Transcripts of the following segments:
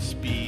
speed.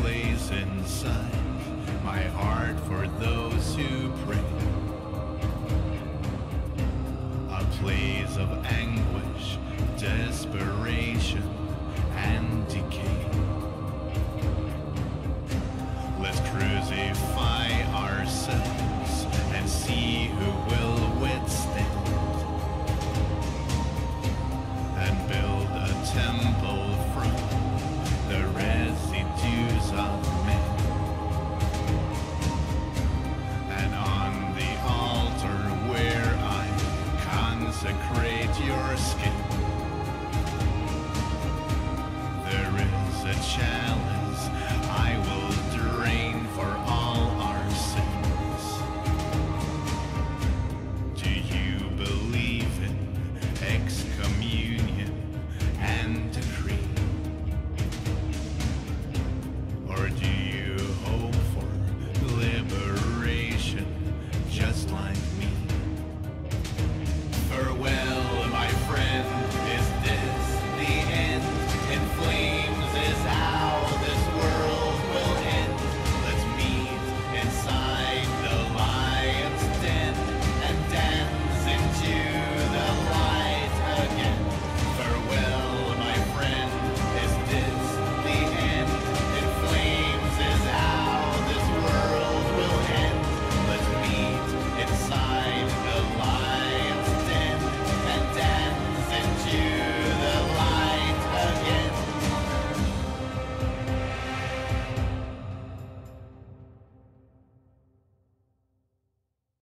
place inside my heart for those who pray. A place of anguish, desperation, and decay. escape.